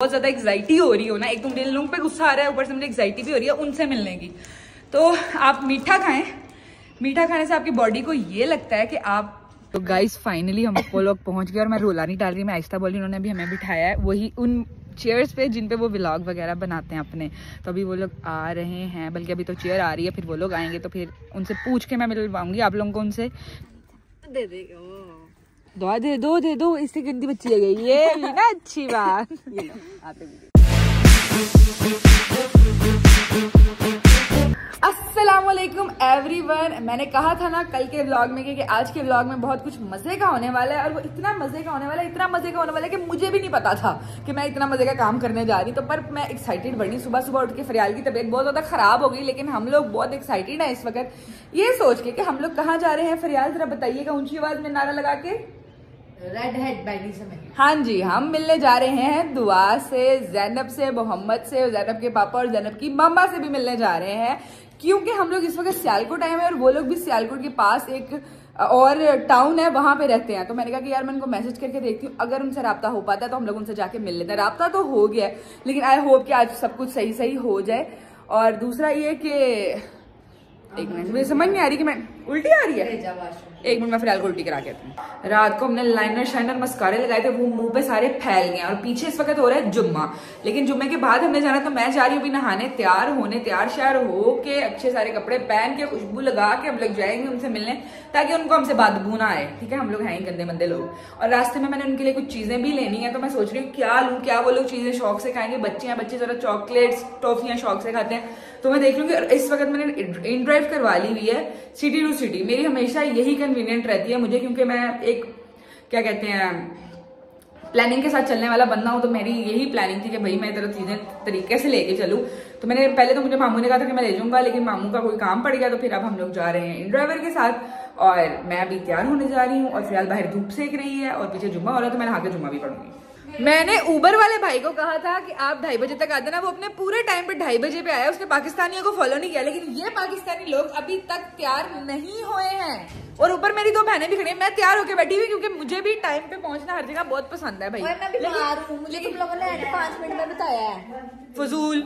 बहुत ज़्यादा एग्जाइटी हो रही हो ना एक तो मुझे लोगों पे गुस्सा आ रहा है, ऊपर से मुझे एग्जाइटी भी हो रही है, उनसे मिलने की। तो आप मीठा खाएँ। मीठा खाने से आपकी बॉडी को ये लगता है कि आप तो गाइस फाइनली हम वो लोग पहुँच गए और मैं रोला नहीं डाल रही, मैं आहिस्ता बोली उन्होंने भी हमें बिठाया है, वही उन चेयर्स पे जिन पे वो व्लॉग वगैरह बनाते हैं अपने। तो अभी वो लोग आ रहे हैं, बल्कि अभी तो चेयर आ रही है, फिर वो लोग आएँगे तो फिर उनसे पूछ के मैं मिलवाऊँगी आप लोगों को उनसे। दे दे दे दो दे दो इससे गंदी बच्ची है गई। ये भी ना अच्छी बात। भी असलम एवरीवन। मैंने कहा था ना कल के व्लॉग में कि, आज के व्लॉग में बहुत कुछ मज़े का होने वाला है और वो इतना मज़े का होने वाला है इतना मज़े का होने वाला है कि मुझे भी नहीं पता था कि मैं इतना मज़े का काम करने जा रही तो पर मैं एक्साइटेड बनी। सुबह सुबह उठ के फरियाल की तबीयत बहुत ज़्यादा खराब हो गई लेकिन हम लोग बहुत एक्साइटेड है इस वक्त। ये सोच के कि हम लोग कहाँ जा रहे हैं? फरियाल जरा बताइएगा ऊँची आवाज़ में नारा लगा के। रेड हेड हाँ जी, हम मिलने जा रहे हैं दुआ से जैनब से मोहम्मद से जैनब के पापा और जैनब की मम्मा से भी मिलने जा रहे हैं। क्योंकि हम लोग इस वक्त सियालकोट आए हैं और वो लोग भी सियालकोट के पास एक, और टाउन है, वहाँ पे रहते हैं। तो मैंने कहा कि यार, मैं उनको मैसेज करके देखती हूँ। अगर उनसे रबता हो पाता है तो हम लोग उनसे जाके मिल लेते हैं। रबता तो हो गया लेकिन आई होप कि आज सब कुछ सही सही हो जाए। और दूसरा ये कि, एक मिनट, मुझे समझ नहीं आ रही कि मैं उल्टी आ रही है? एक मिनट, में फ़िलहाल उल्टी करा के रात को हमने लाइनर शाइनर मस्कारे लगाए थे, वो मुँह पे सारे फैल गए और पीछे इस वक्त हो रहा है जुम्मा। लेकिन जुम्मे के बाद हमने जाना तो मैं जा रही हूँ भी नहाने तैयार, होने तैयार, श्यार हो के अच्छे सारे कपड़े पहन के, खुशबू लगा के हम लोग जाएँगे उनसे मिलने, ताकि उनको हमसे बदबू ना आए। ठीक है? हम लोग हैं गंदे मंदे लोग। और रास्ते में मैंने उनके लिए कुछ चीज़ें भी लेनी है तो मैं सोच रही हूँ क्या लूँ, क्या वो लोग चीज़ें शौक से खाएँगे? बच्चे हैं, बच्चे जरा चॉकलेट्स, टॉफियाँ शौक से खाते हैं। तो मैं देख लूँगी इस वक्त मैंने इन ड्राइव करवा ली हुई है। सिटी सिटी मेरी हमेशा यही कन्वीनियंट रहती है मुझे, क्योंकि मैं एक, क्या कहते हैं प्लानिंग के साथ चलने वाला बंदा हूँ तो मेरी यही प्लानिंग थी कि भाई मैं तरह चीज़ें तरीके से लेके चलूँ। तो मैंने पहले तो मुझे मामू ने कहा था कि मैं ले जाऊँगा, लेकिन मामू का कोई काम पड़ गया तो फिर अब हम लोग जा रहे हैं इन ड्राइवर के साथ। और मैं अभी तैयार होने जा रही हूँ, और फ़िलहाल बाहर धूप सेक रही है, और पीछे जुम्मा हो रहा है तो मैं नहा के जुम्मा भी पढ़ूँगी। मैंने उबर वाले भाई को कहा था कि आप ढाई बजे तक आ देना वो अपने पूरे टाइम पे ढाई बजे पे आया। उसने पाकिस्तानियों को फॉलो नहीं किया। लेकिन ये पाकिस्तानी लोग अभी तक तैयार नहीं हुए हैं। और ऊपर मेरी दो बहनें भी खड़ी हैं। मैं तैयार होकर बैठी हुई क्योंकि मुझे भी टाइम पे पहुँचना हर जगह बहुत पसंद है भाई। मैं बीमार हूँ। मुझे तुम लोगों ने पाँच मिनट में बताया है। फजूल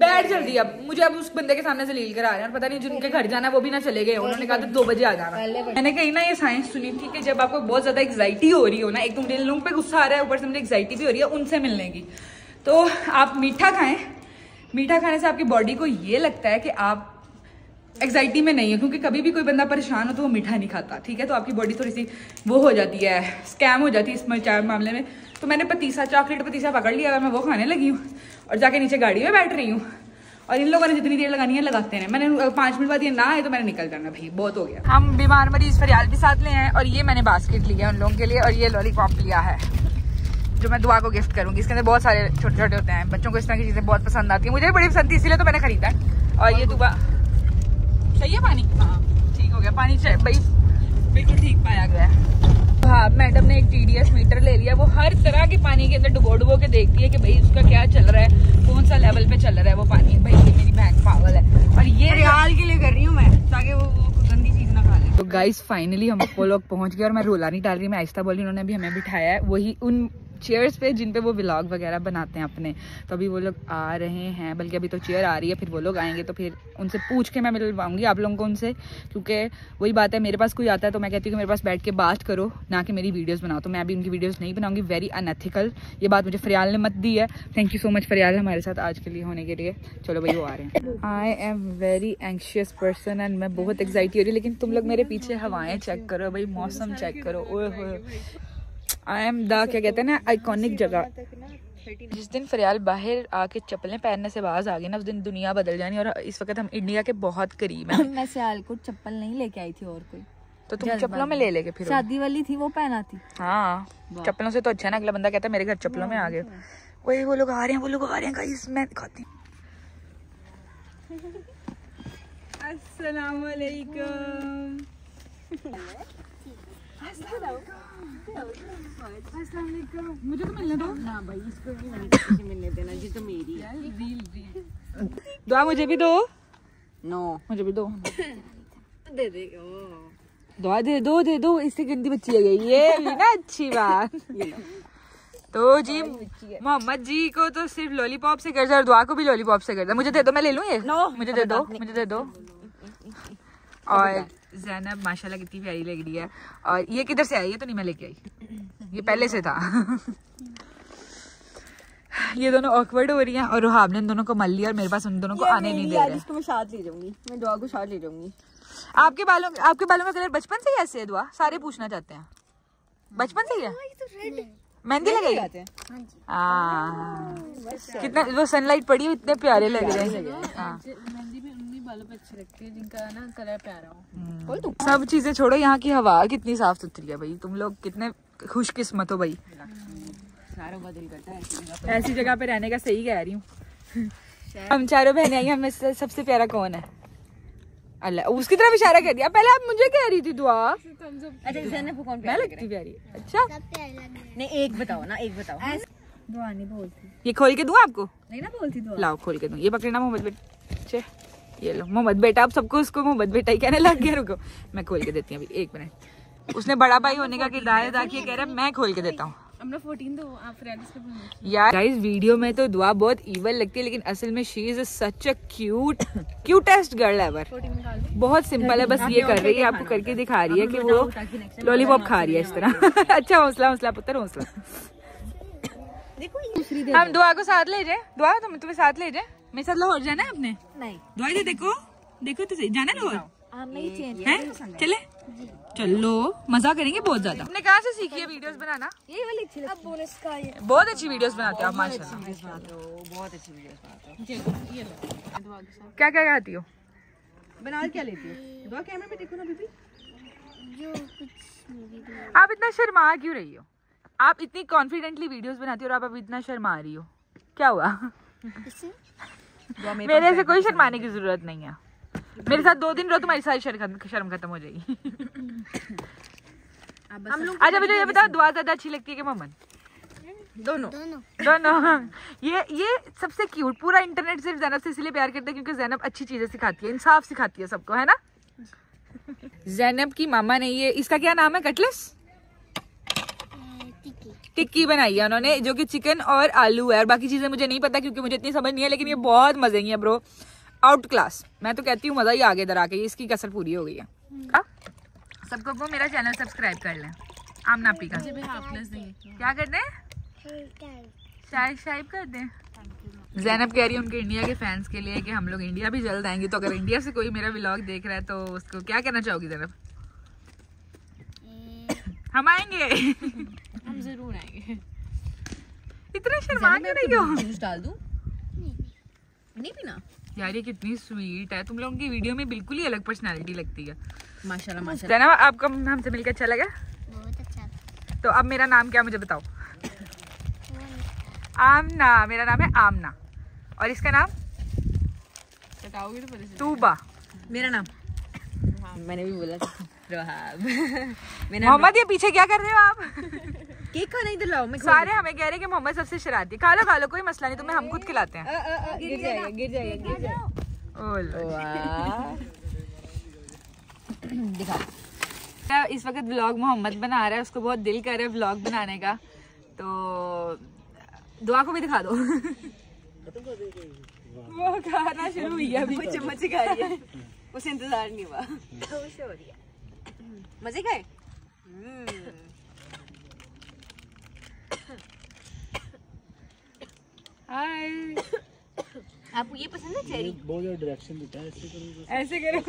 बैठ जल्दी अब। मुझे अब उस बंदे के सामने से लील कर आ रहे हैं पता नहीं जिनके घर जाना है वो भी ना चले गए उन्होंने कहा था दो बजे आ जाना। मैंने कही ना ये साइंस सुनी थी कि जब आपको बहुत ज़्यादा एग्जाइटी हो रही हो ना एक तो मुझे लोगों पे गुस्सा आ रहा है ऊपर से मुझे एग्जाइटी भी हो रही है उनसे मिलने की। तो आप मीठा खाएँ। मीठा खाने से आपकी बॉडी को ये लगता है कि आप एग्जाइटी में नहीं है क्योंकि कभी भी कोई बंदा परेशान हो तो वो मीठा नहीं खाता ठीक है? तो आपकी बॉडी थोड़ी सी वो हो जाती है स्कैम हो जाती है इस मामले में। तो मैंने पतीसा चॉकलेट पतीसा पकड़ लिया मैं वो खाने लगी हूँ और जाके नीचे गाड़ी में बैठ रही हूँ। और इन लोगों ने जितनी देर लगानी है लगाते हैं मैंने पाँच मिनट बाद ये ना आए तो मैंने निकल जाना भाई बहुत हो गया। हम बीमार मरीज़ फरियाल भी साथ ले आए और ये मैंने बास्केट लिया है उन लोगों के लिए और ये लॉलीपॉप लिया है जो मैं दुआ को गिफ्ट करूँगी। इसके अंदर बहुत सारे छोटे छोटे होते हैं बच्चों को इस तरह की चीज़ें बहुत पसंद आती है। मुझे भी बड़ी पसंद थी इसीलिए तो मैंने खरीदा है। और ये दुआ सही है पानी? हाँ ठीक हो गया पानी भाई बिल्कुल ठीक पाया गया हाँ। मैडम ने एक टीडीएस मीटर ले लिया। वो हर तरह के पानी के अंदर डुबो डुबो के देखती है कि भाई उसका क्या चल रहा है कौन सा लेवल पे चल रहा है वो पानी। भाई ये मेरी बहन पागल है। और ये रियाल के लिए कर रही हूँ मैं ताकि वो, वो गंदी चीज़ ना खा ले। तो गाइस फाइनली हम वो लोग पहुँच गए और मैं रोला नहीं डाल रही मैं आहिस्ता बोल उन्होंने भी हमें बिठाया है। वही उन चेयर्स पे जिन पे वो व्लॉग वगैरह बनाते हैं अपने। तो अभी वो लोग आ रहे हैं, बल्कि अभी तो चेयर आ रही है, फिर वो लोग आएँगे तो फिर उनसे पूछ के मैं मिलवाऊँगी आप लोगों को उनसे, क्योंकि वही बात है, मेरे पास कोई आता है तो मैं कहती हूँ कि मेरे पास बैठ के बात करो, ना कि मेरी वीडियोज़ बनाओ। तो मैं अभी उनकी वीडियोज़ नहीं बनाऊँगी वेरी अनएथिकल ये बात मुझे फरियाल ने मत दी है। Thank you so much Fariyal हमारे साथ आज के लिए होने के लिए। चलो भाई वो आ रहे हैं। I am very anxious person and मैं बहुत एक्साइटी हो रही लेकिन तुम लोग मेरे पीछे हवाएँ चेक करो, भाई मौसम चेक करो। ओए आई एम द क्या कहते हैं ना आइकॉनिक जगह। जिस दिन फरियाल बाहर आके चप्पलें पहनने से बाज आ गई ना उस दिन दुनिया बदल जानी और इस वक्त हम इंडिया के बहुत करीब हैं। मैं सियालकोट चप्पल नहीं लेके आई थी और कोई। तो तुम चप्पलों में ले लेके फिर शादी वाली थी वो पहना थी हाँ चप्पलों से तो अच्छा ना अगला बंदा कहता है मेरे घर चप्पलों में आ गए। वही वो लोग आ रहे हैं वो लोग आ रहे हैं गाइस मैं दिखाती हूँ। अस्सलाम वालेकुम मुझे तो मिलने दो ना भाई इसको नहीं मिलने देना जी तो मेरी है रील रील दुआ मुझे भी दो। नो मुझे भी दो। दे दे दुआ दे दो दे दो इससे गंदी बच्ची है गई। ये भी ना अच्छी बात। तो जी मोहम्मद जी को तो सिर्फ़ लॉलीपॉप से कर और दुआ को भी लॉलीपॉप से कर मुझे दे दो मैं ले लूँ ये? नो मुझे दे दो मुझे दे दो। और जैनब माशाल्लाह कितनी प्यारी लग रही है। और ये किधर से आई है? तो नहीं मैं लेके आई। ये पहले से था। ये दोनों ऑकवर्ड हो रही हैं और रुहाब ने इन दोनों को मल लिया और मेरे पास उन दोनों को आने नहीं दे रहे। इसको मैं साथ ले जाऊँगी। मैं दुआ को साथ ले जाऊँगी। आपके बालों आपके बालों का कलर बचपन से ही ऐसे है दुआ। सारे पूछना चाहते हैं। बचपन से ही है? मेहंदी लगाई? लगाते हैं। हाँ कितना वो सनलाइट पड़ी इतने प्यारे लग रहे हैं। हाँ। बालों पे अच्छी लगती है जिनका ना कलर प्यारा हो। बोल तू सब चीज़ें छोड़ो यहाँ की हवा कितनी साफ़ सुथरी है भाई। तुम लोग कितने खुशकिस्मत हो भाई। सारा बदल करता है ऐसी जगह पे रहने का सही कह रही हूँ। हम चारों बहनें आई हमें सबसे प्यारा कौन है? अल्लाह उसकी तरफ़ इशारा कर दिया। पहले आप मुझे कह रही थी दुआ। अच्छा जैनब कौन मैं लगती प्यारी अच्छा। नहीं एक बताओ ना एक बताओ। दुआ नहीं बोलती। ये खोल के दूँ आपको? नहीं ना बोलती दुआ। लाओ खोल के दूँ। ये पकड़ना मोहम्मद बेटे। ये लो मोहम्मद बेटा आप सबको उसको मोहम्मद बेटा ही कहने लग गया रुको। मैं खोल के देती हूँ अभी एक मिनट। उसने बड़ा भाई होने का किरदार अदा किया कह रहा है मैं खोल के देता हूँ। हमने 14 दो आप फ्रेंड्स के बोलो। यार गाइस वीडियो में तो दुआ बहुत इवल लगती है लेकिन असल में she is such a cute cutest girl ever 14 निकाल दो। बहुत सिंपल है बस ये कर रही है आपको करके दिखा रही है कि वो लॉलीपॉप खा रही है इस तरह। अच्छा हौसला हौसला पुत्र हौसला। हम दुआ को साथ ले जाए? दुआ तुम तुम्हें साथ ले जाए? मेरे साथ लाहौर जाना है आपने? नहीं। दुआ दे देखो। देखो तो सही जाना है लाहौर? हमने हैं चले। चलो। मज़ा करेंगे बहुत ज़्यादा। आपने कहाँ से सीखी है वीडियोस बनाना? ये वाली अच्छी लगती बोनस का ये। बहुत अच्छी वीडियोस बनाते हो आप माशाल्लाह। बहुत अच्छी वीडियोस बनाते हो। क्या क्या खाती हो? बना क्या लेती हो? दुआ कैमरे में देखो ना बीबी। आप इतना शर्मा क्यों रही हो? आप इतनी कॉन्फिडेंटली वीडियोस बनाती हो और आप अभी इतना शर्मा रही हो। क्या हुआ? मेरे मेरे से कोई शर्माने की ज़रूरत नहीं है। मेरे साथ दो दिन रहो तुम्हारी सारी शर्म शर्म खत्म हो जाएगी। अच्छा मुझे ये बताओ दुआ ज़्यादा अच्छी लगती है कि मोहम्मद दोनों। दोनों। ये ये सबसे क्यूट पूरा इंटरनेट सिर्फ़ जैनब से इसलिए प्यार करता है क्योंकि जैनब अच्छी चीज़ें सिखाती है इंसाफ सिखाती है सबको है ना? जैनब की मामा ने ये इसका क्या नाम है? कटलेस टिक्की बनाई है उन्होंने जो कि चिकन और आलू है। और बाकी चीज़ें मुझे नहीं पता क्योंकि मुझे इतनी समझ नहीं है लेकिन ये बहुत मज़े की है ब्रो आउट क्लास मैं तो कहती हूँ मज़ा ही आगे इधर आके। इसकी कसर पूरी हो गई है। हाँ? सबको वो मेरा चैनल सब्सक्राइब कर लें। आमना पी का। क्या कर दें? शायद शायद कर दें? जैनब कह रही है उनके इंडिया के फैंस के लिए कि हम लोग इंडिया भी जल्द आएँगे। तो अगर इंडिया से कोई मेरा व्लॉग देख रहा है तो उसको क्या कहना चाहोगी जैनब हम आएँगे। हम ज़रूर आएँगे। इतना शर्मा क्यों रही हो? जूस डाल दूँ? नहीं पीना? यार ये कितनी स्वीट है। तुम लोगों की वीडियो में बिल्कुल ही अलग पर्सनालिटी लगती है। माशाल्लाह माशाल्लाह। जैनब आपको हमसे मिलकर अच्छा लगा? बहुत अच्छा तो अब मेरा नाम क्या मुझे बताओ? आमना। मेरा नाम है आमना। और इसका नाम? बताओगे तो तूबा। मेरा नाम? मैंने भी बोला था। रोहाब मोहम्मद ये पीछे क्या कर रहे हो आप? केक खाना इधर लाओ मैं सारे हमें कह रहे हैं कि मोहम्मद सबसे शरारती। खा लो खा लो कोई मसला नहीं तुम्हें हम खुद खिलाते हैं। गिर जाएगा गिर जाएगा गिर जाएगा ओ लो। वाह। दिखा। इस वक्त व्लॉग मोहम्मद बना रहा है उसको बहुत दिल कर रहा है व्लॉग बनाने का। तो दुआ को भी दिखा दो। वो खाना शुरू हुई है अभी। चम्मच खा रही है। उसे इंतज़ार नहीं हुआ। खुश हो रही है। मज़े का है हाय आपको ये पसंद है चेरी? बहुत ज़्यादा डायरेक्शन देता है ऐसे करो ऐसे करो।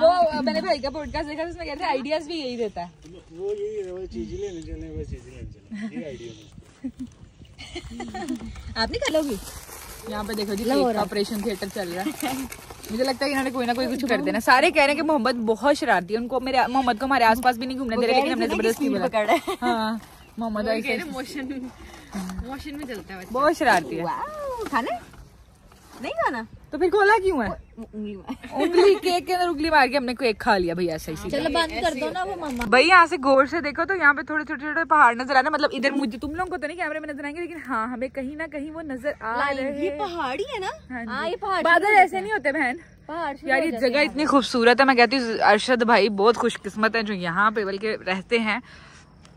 वो मैंने भाई का पॉडकास्ट देखा था, उसमें कहते हैं आइडियाज़ भी यही देता है। वो यही है वो चीज़ ही लेने चले वो चीज़ ही लेने चले ये आइडिया है। आप नहीं खा लोगी? यहाँ पे देखो जी ऑपरेशन थिएटर चल रहा है। मुझे लगता है इन्होंने कोई ना कोई कुछ कर देना। सारे कह रहे हैं कि मोहम्मद बहुत शरारती है उनको मेरे मोहम्मद को हमारे आसपास भी नहीं घूमने दे रहे लेकिन हमने ज़बरदस्ती बोला। हाँ रहा है। हाँ मोहम्मद ऐसे मोशन मोशन में चलता है बहुत शरारती है। वाओ खाना नहीं खाना? तो फिर खोला क्यों है? उंगली उंगली केक के अंदर उंगली मार के हमने केक खा लिया भैया ऐसा ही चलो बंद कर दो ना वो मामा। भाई यहाँ से गौर से देखो तो यहाँ पे थोड़े छोटे छोटे पहाड़ नज़र आ रहे मतलब इधर मुझे तुम लोगों को तो नहीं कैमरे में नज़र आएँगे लेकिन हाँ हमें कहीं ना कहीं वो नज़र आ रहे ये हैं। पहाड़ी है ना? हाँ हाँ ये पहाड़ बादल ऐसे नहीं होते बहन। पहाड़ यार ये जगह इतनी खूबसूरत है मैं कहती हूँ अरशद भाई बहुत खुशकिस्मत है जो यहाँ पे बल्कि रहते हैं।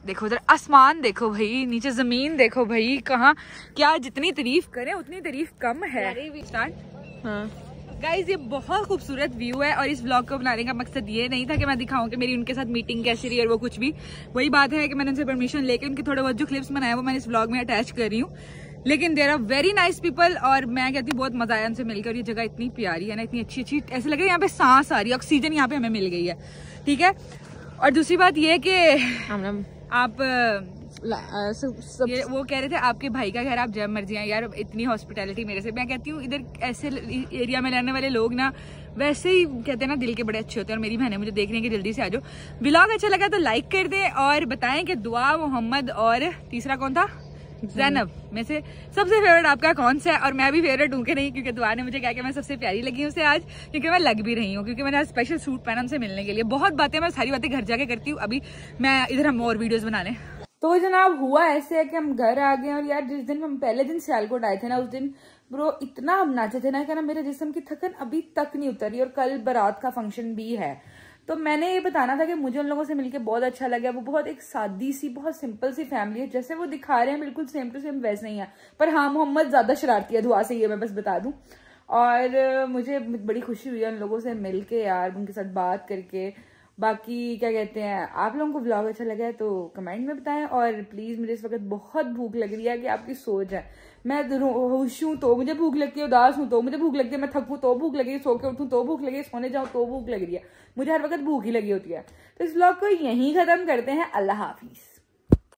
देखो उधर आसमान देखो भाई नीचे ज़मीन देखो भाई कहाँ क्या जितनी तारीफ़ करें उतनी तारीफ़ कम है। स्टार्ट हाँ। गाइज़ ये बहुत खूबसूरत व्यू है और इस ब्लॉग को बनाने का मकसद ये नहीं था कि मैं दिखाऊँ कि मेरी उनके साथ मीटिंग कैसी रही और वो कुछ भी। वही बात है कि मैंने उनसे परमिशन लेके उनके थोड़े बहुत जो क्लिप्स बनाए वो मैंने इस ब्लॉग में अटैच कर रही हूँ। लेकिन there are very nice people और मैं कहती हूँ बहुत मज़ा आया उनसे मिलकर। ये जगह इतनी प्यारी है ना इतनी अच्छी अच्छी ऐसे लग रहा है यहाँ पे सांस आ रही है ऑक्सीजन यहाँ पे हमें मिल गई है। ठीक है? और दूसरी बात ये कि आप ला- अ, सब ये वो कह रहे थे आपके भाई का घर आप जब मर्ज़ी हैं यार इतनी हॉस्पिटैलिटी मेरे से। मैं कहती हूँ इधर ऐसे एरिया में रहने वाले लोग ना वैसे ही कहते हैं ना दिल के बड़े अच्छे होते हैं। और मेरी बहन बहनें मुझे देख रही हैं कि जल्दी से आ जाओ। ब्लॉग अच्छा लगा तो लाइक कर दें और बताएँ कि दुआ मोहम्मद और तीसरा कौन था? जैनब। में से सबसे फेवरेट आपका कौन सा है? और मैं भी फेवरेट हूँ कि नहीं क्योंकि दुआ ने मुझे कहा कि मैं सबसे प्यारी लगी हूँ उसे आज क्योंकि मैं लग भी रही हूँ क्योंकि मैंने आज स्पेशल सूट पहना उनसे मिलने के लिए। बहुत बातें मैं सारी बातें घर जाके करती हूँ। अभी मैं इधर हम और वीडियोस बनाने तो जनाब हुआ ऐसे है कि हम घर आ गए और यार जिस दिन हम, पहले दिन सियालकोट आए थे ना, उस दिन ब्रो इतना हम नाचे थे ना कि ना मेरे जिसम की थकन अभी तक नहीं उतरी और कल बारात का फ़ंक्शन भी है। तो मैंने ये बताना था कि मुझे उन लोगों से मिलके बहुत अच्छा लगा। वो बहुत एक सादी सी, बहुत सिंपल सी फैमिली है। जैसे वो दिखा रहे हैं, बिल्कुल सेम टू सेम वैसे ही है। पर हाँ मोहम्मद ज़्यादा शरारती है, दुआ से ये मैं बस बता दूँ। और मुझे बड़ी खुशी हुई है उन लोगों से मिल के यार, उनके साथ बात करके। बाकी क्या कहते हैं, आप लोगों को ब्लॉग अच्छा लगा है तो कमेंट में बताएँ और प्लीज़ मुझे इस वक्त बहुत भूख लग रही है कि आपकी सोच है। मैं खुश हूँ तो मुझे भूख लगती है, उदास हूँ तो मुझे भूख लगती है, मैं थकूँ तो भूख लगी सो के उठूँ तो भूख लगी सोने जाऊँ तो भूख लग रही है। मुझे हर वक्त भूख ही लगी होती है। तो इस ब्लॉग को यहीं खत्म करते हैं, अल्लाह हाफिज।